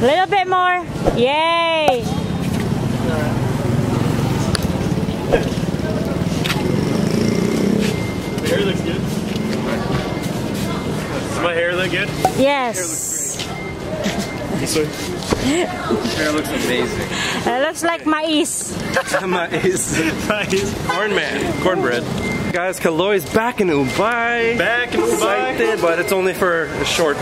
Little bit more. Yay! My hair looks good. Does my hair look good? Yes. This way. Hair looks amazing. It looks like mais. Mais. Nice. Corn man. Cornbread. Guys, Kaloy's back in Ubay. Back in Dubai. Excited, but it's only for a short,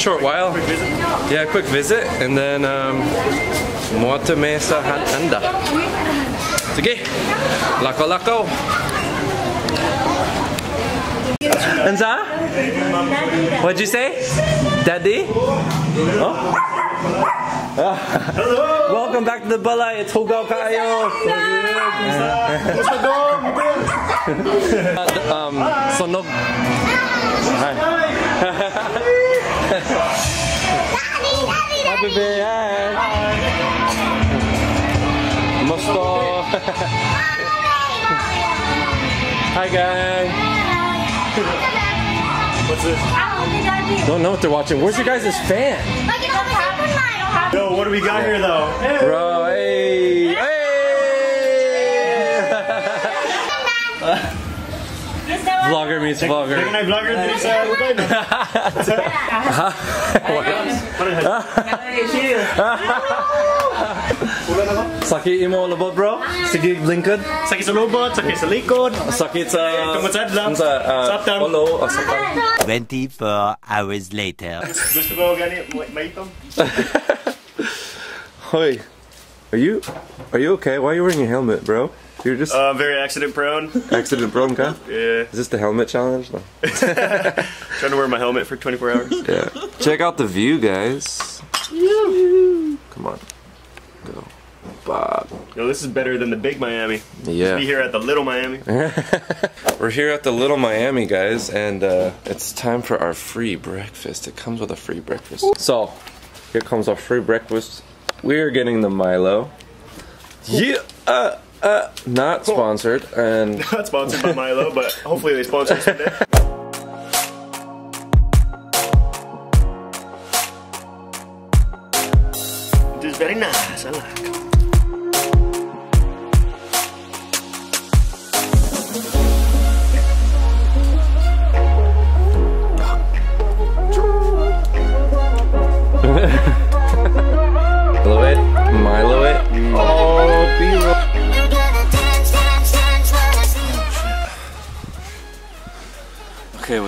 short while. Quick visit. Yeah, quick visit, and then um, Muata Mesa Anda. Sige, lako lako. Anza? What'd you say? Daddy? Oh? Welcome back to the balay. It's Hugaw Kayo. um, sonog. Hi. Hi, baby. Hi. Musto. Hi, guys. What's this? Don't know what they're watching. Where's your guys' fan? Yo, what do we got here though? Bro, hey. Hey. Vlogger meets Second vlogger. night vlogger this uh, Dubai na. Sakit imo labo, bro? Sige, blinkod. Sakit sa lubot, sakit sa likod. Sakit sa... Tungkol sa adlaw. Sa... Uh, Saptan. Olo. Oh, saptan. 24 hours later. Gusto mo gani maitong? Hoy. Are you... Are you okay? Why are you wearing a helmet, bro? You're just Uh, very accident prone. accident prone, ka? Yeah. Is this the helmet challenge? No. Trying to wear my helmet for 24 hours. Yeah. Check out the view, guys. Come on. Go. Bob. Yo, this is better than the big Miami. Yeah. Be here at the little Miami. We're here at the Little Miami, guys, and uh, it's time for our free breakfast. It comes with a free breakfast. So, here comes our free breakfast. We're getting the Milo. Yeah, uh, uh, not sponsored, and Not sponsored by Milo, but hopefully they sponsor us someday.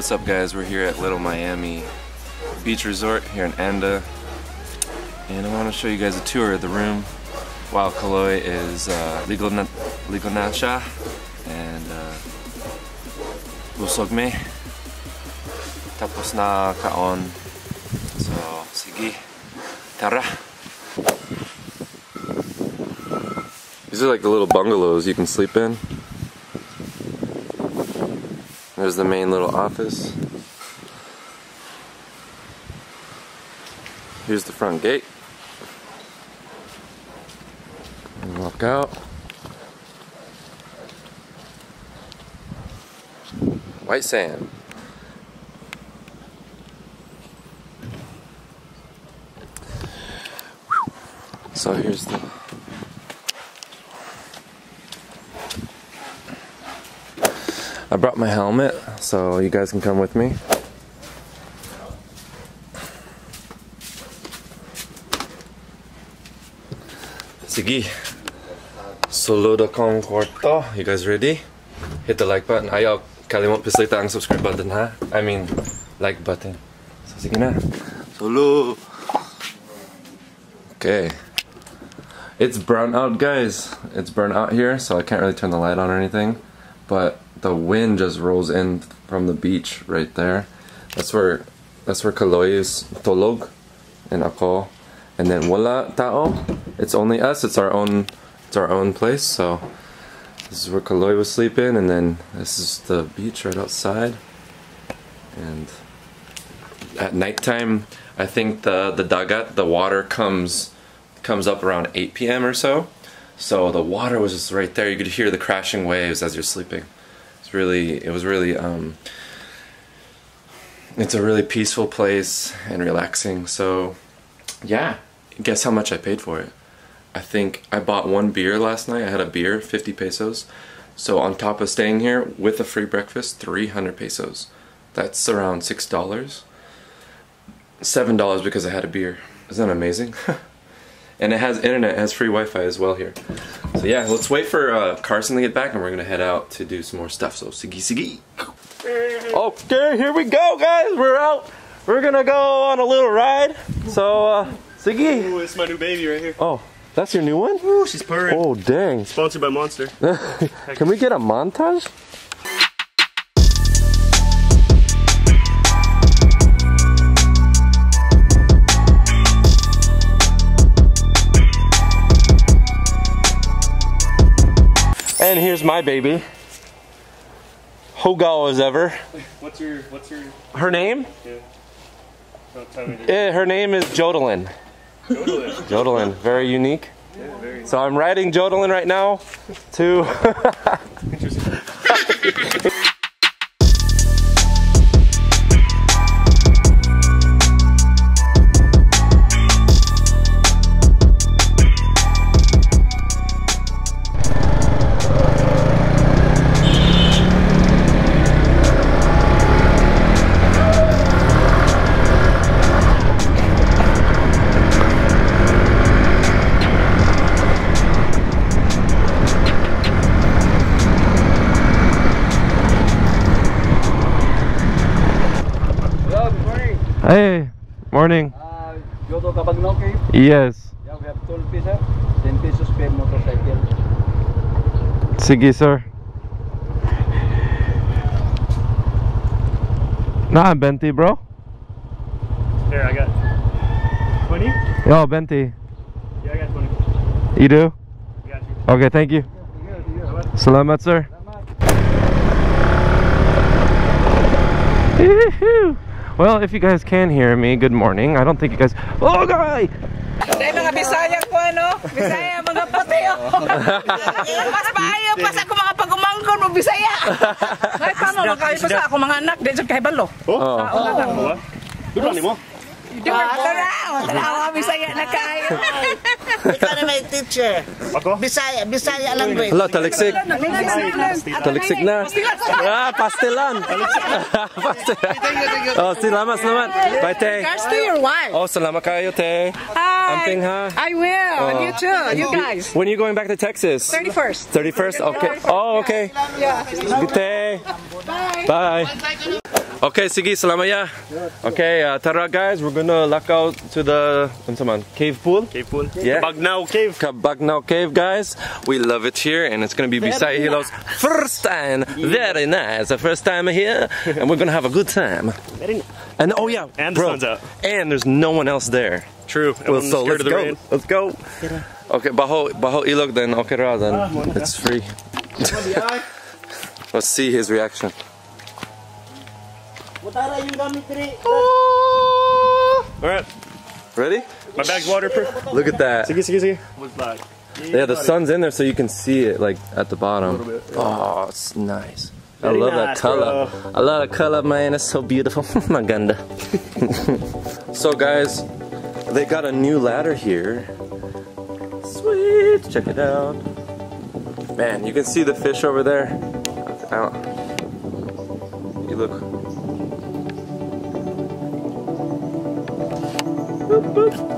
what's up, guys? We're here at Little Miami Beach Resort here in Anda, and I want to show you guys a tour of the room while Kaloy is uh, ligo na ligo na siya and uh, busog me. Tapos na kaon. So, sige. Tara. These are like the little bungalows you can sleep in. There's the main little office. Here's the front gate. And walk out. White sand. So here's the I brought my helmet so you guys can come with me. Sige. Solo da kwarto. You guys ready? Hit the like button. Ayaw kalimot pislita ang subscribe button ha. I mean, like button. So sige na. Solo. Okay. It's brown out, guys. It's burnt out here, so I can't really turn the light on or anything. But the wind just rolls in from the beach right there. That's where that's where Kaloy is tolog and ako. And then wala tao. It's only us. It's our own it's our own place. So this is where Kaloy was sleeping and then this is the beach right outside. And at nighttime I think the the dagat, the water comes comes up around 8 p.m. or so. So the water was just right there. You could hear the crashing waves as you're sleeping. Really, it was really, um, it's a really peaceful place and relaxing. So Yeah. Guess how much I paid for it? I think I bought one beer last night. I had a beer, 50 pesos. So on top of staying here with a free breakfast, 300 pesos. That's around $6. $7 because I had a beer. Isn't that amazing? and it has internet, it has free Wi-Fi as well here. So yeah, let's wait for uh, Carson to get back and we're gonna head out to do some more stuff. So sigi sigi. Okay, here we go guys. We're out. We're gonna go on a little ride. So uh, sige. Ooh, it's my new baby right here. Oh, that's your new one? Ooh, she's purring. Oh dang. Sponsored by Monster. Can we get a montage? And here's my baby. Hogal as ever. What's your What's your? Her name? Don't tell me. Eh, her name is Jodalyn. Jodalyn. Jodalyn, very unique. Yeah, very So I'm riding Jodalyn right now to Hey, morning. Uh, go to Kabagnaw Cave. Yes. Yeah, we have toll pizza. 10 pesos per motorcycle. Sige, sir. Nah, Benti, bro. There, I got twenty. Yo, Benti. Yeah, I got twenty. You do? Got you. Okay, thank you. Salamat, sir. Yoo-hoo. Well, if you guys can hear me, good morning. I don't think you guys. Oh, guy! Dahil mga Bisaya ko ano, Bisaya mga puti oh. Mas maayo pa sa ako mga pagumangkon mo Bisaya. Ay paano lang kayo pa oh. sa ako mga anak, di sa kahibalo. Oh. Una lang. What? Good one, mo. Di ba tara, tara Bisaya na kayo. Ikaw na may teacher. Ako? Bisaya, Bisaya language. Hello, taliksik. Taliksik na. Ah, pastelan. pastelan. Oh, salamat, salamat. Bye, te. Regards to your wife. Oh, salamat kayo, te. Hi. Amping, ha? I will. And you too. You guys. When are you going back to Texas? 31st. 31st? Okay. Oh, okay. Good day. Bye. Okay, sige, salamat ya. Okay, uh, tara guys, we're gonna lock out to the man, cave pool. Cave pool. Yeah. Bagnao Cave. Bagnao Cave, guys. We love it here, and it's gonna be Bisayang Hilaw's first time. Very nice. The first time here, and we're gonna have a good time. Very nice. And oh yeah, And the sun's out. And there's no one else there. True. Well, so let's scared of the go. rain. Let's go. Okay, baho baho ilog then. Okay, ra then. It's free. Let's see his reaction. Butara yung gamit rin. All right. Ready? My bag's waterproof. Look at that. Sige, sige, sige. What's bag? Yeah, the sun's in there so you can see it like at the bottom. Oh, it's nice. I Very love that nice, color. I love the color, man. It's so beautiful. Maganda. so, guys, they got a new ladder here. Sweet. Check it out. Man, you can see the fish over there. Out. You look. Boop, boop.